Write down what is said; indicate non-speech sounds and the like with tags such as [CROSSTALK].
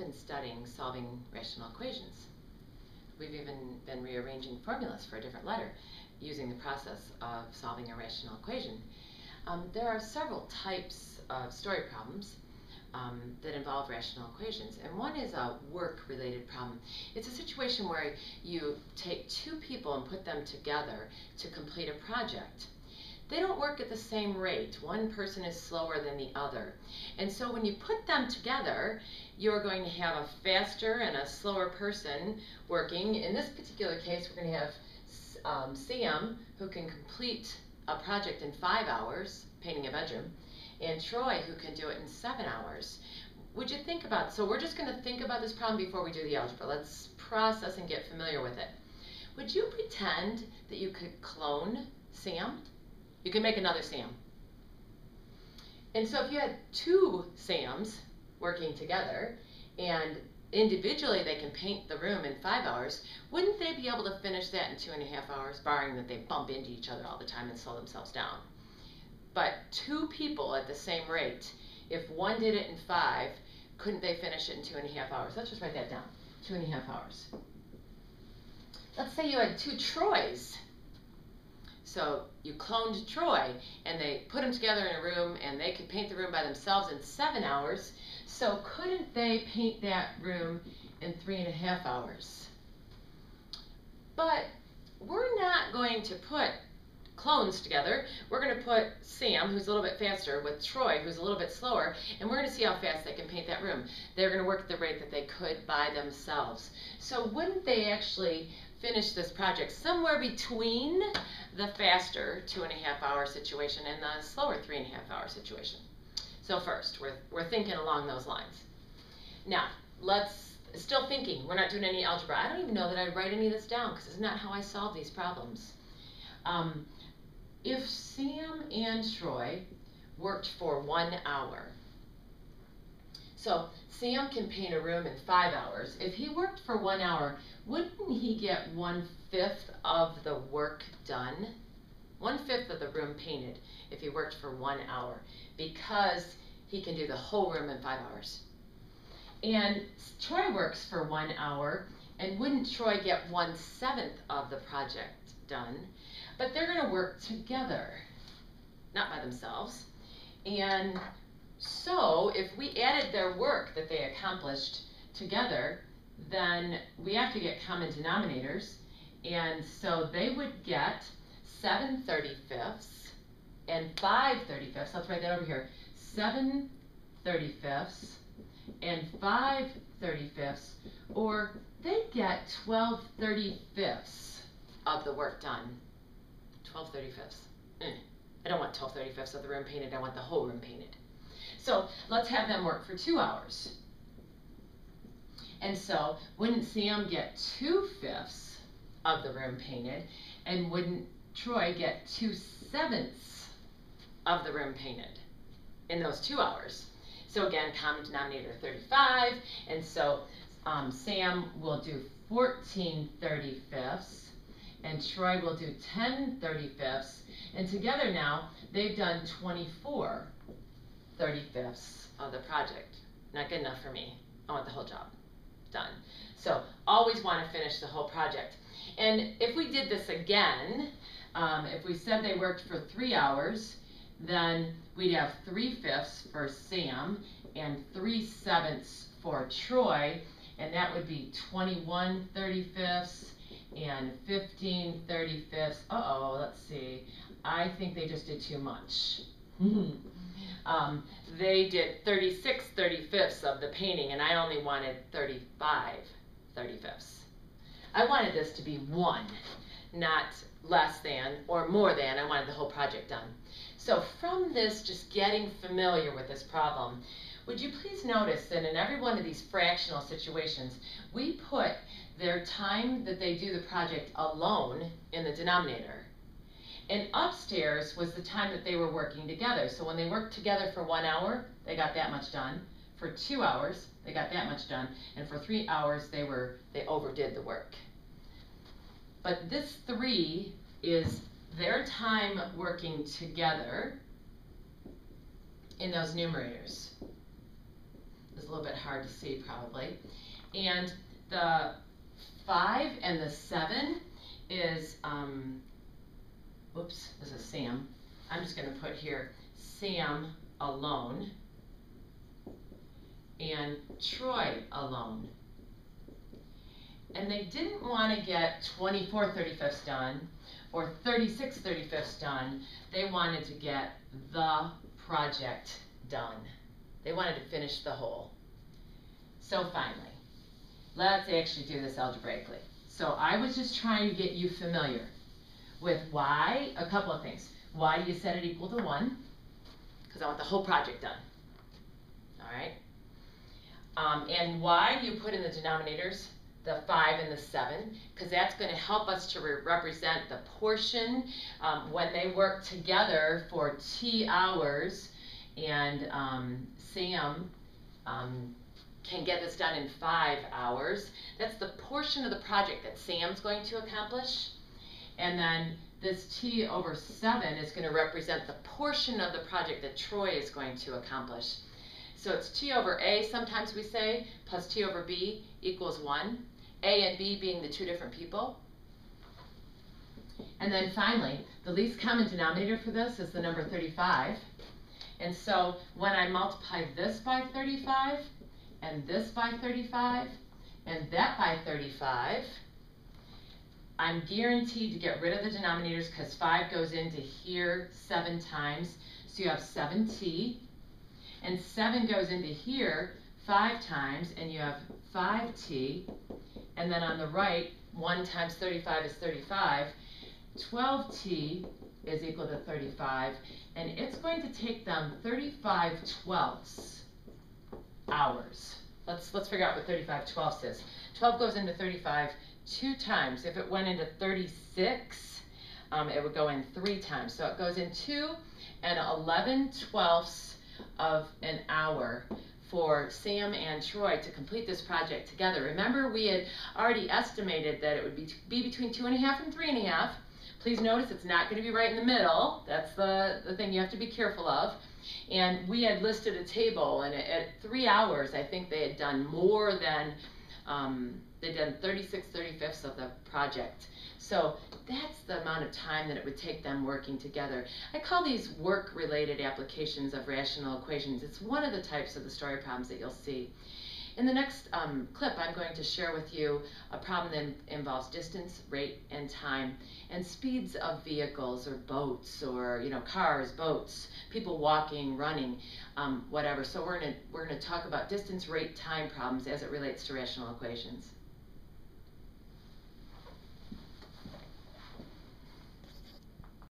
been studying solving rational equations. We've even been rearranging formulas for a different letter using the process of solving a rational equation. Um, there are several types of story problems um, that involve rational equations. And one is a work-related problem. It's a situation where you take two people and put them together to complete a project. They don't work at the same rate. One person is slower than the other. And so when you put them together, you're going to have a faster and a slower person working. In this particular case, we're going to have um, Sam, who can complete a project in five hours, painting a bedroom, and Troy, who can do it in seven hours. Would you think about, so we're just going to think about this problem before we do the algebra. Let's process and get familiar with it. Would you pretend that you could clone Sam? You can make another Sam. And so if you had two Sams working together and individually they can paint the room in five hours, wouldn't they be able to finish that in two and a half hours, barring that they bump into each other all the time and slow themselves down? But two people at the same rate, if one did it in five, couldn't they finish it in two and a half hours? Let's just write that down. Two and a half hours. Let's say you had two Troys. So you cloned Troy and they put them together in a room and they could paint the room by themselves in seven hours. So couldn't they paint that room in three and a half hours? But we're not going to put clones together. We're going to put Sam, who's a little bit faster, with Troy, who's a little bit slower, and we're going to see how fast they can paint that room. They're going to work at the rate that they could by themselves. So wouldn't they actually finish this project somewhere between the faster two and a half hour situation and the slower three and a half hour situation? So first, we're, we're thinking along those lines. Now, let's, still thinking, we're not doing any algebra. I don't even know that I'd write any of this down because it's not how I solve these problems. Um, if Sam and Troy worked for one hour, so Sam can paint a room in five hours. If he worked for one hour, wouldn't he get one fifth of the work done? One fifth of the room painted if he worked for one hour because he can do the whole room in five hours. And Troy works for one hour, and wouldn't Troy get one seventh of the project done but they're going to work together, not by themselves. And so if we added their work that they accomplished together, then we have to get common denominators. And so they would get 7 35ths and 5 35ths. Let's write that over here. 7 35ths and 5 35ths, or they get 12 35ths of the work done. 12 35ths. Mm. I don't want 12 35ths of the room painted, I want the whole room painted. So let's have them work for two hours. And so wouldn't Sam get two fifths of the room painted and wouldn't Troy get two sevenths of the room painted in those two hours? So again, common denominator 35, and so um, Sam will do 14 35ths and Troy will do 10 35ths. And together now, they've done 24 35ths of the project. Not good enough for me. I want the whole job done. So always want to finish the whole project. And if we did this again, um, if we said they worked for three hours, then we'd have 3 fifths for Sam and 3 sevenths for Troy, and that would be 21 35ths and 15 35ths. Uh-oh, let's see. I think they just did too much. [LAUGHS] um, they did 36 35ths of the painting, and I only wanted 35 35ths. I wanted this to be one, not less than or more than. I wanted the whole project done. So from this, just getting familiar with this problem, would you please notice that in every one of these fractional situations, we put their time that they do the project alone in the denominator. And upstairs was the time that they were working together. So when they worked together for one hour, they got that much done. For two hours, they got that much done. And for three hours, they were they overdid the work. But this three is their time working together in those numerators. A little bit hard to see probably. And the five and the seven is, um, whoops, this is Sam. I'm just gonna put here Sam alone and Troy alone. And they didn't want to get 24 35ths done or 36 35ths done. They wanted to get the project done. They wanted to finish the whole. So finally, let's actually do this algebraically. So I was just trying to get you familiar with why, a couple of things. Why do you set it equal to 1? Because I want the whole project done. All right? Um, and why do you put in the denominators the 5 and the 7? Because that's going to help us to re represent the portion um, when they work together for T hours and um, Sam um, can get this done in five hours. That's the portion of the project that Sam's going to accomplish. And then this T over 7 is going to represent the portion of the project that Troy is going to accomplish. So it's T over A, sometimes we say, plus T over B equals 1. A and B being the two different people. And then finally, the least common denominator for this is the number 35. And so when I multiply this by 35, and this by 35, and that by 35, I'm guaranteed to get rid of the denominators because 5 goes into here 7 times. So you have 7t. And 7 goes into here 5 times, and you have 5t. And then on the right, 1 times 35 is 35. 12t is equal to 35, and it's going to take them 35 twelfths hours. Let's, let's figure out what 35 twelfths is. 12 goes into 35 two times. If it went into 36, um, it would go in three times. So it goes in two and 11 twelfths of an hour for Sam and Troy to complete this project together. Remember, we had already estimated that it would be, be between two and a half and three and a half. Please notice it's not going to be right in the middle. That's the, the thing you have to be careful of. And we had listed a table, and at three hours, I think they had done more than, um, they'd done 36 35ths of the project. So that's the amount of time that it would take them working together. I call these work-related applications of rational equations. It's one of the types of the story problems that you'll see. In the next um, clip, I'm going to share with you a problem that involves distance, rate, and time, and speeds of vehicles or boats or you know cars, boats, people walking, running, um, whatever. So we're to we're going to talk about distance, rate, time problems as it relates to rational equations.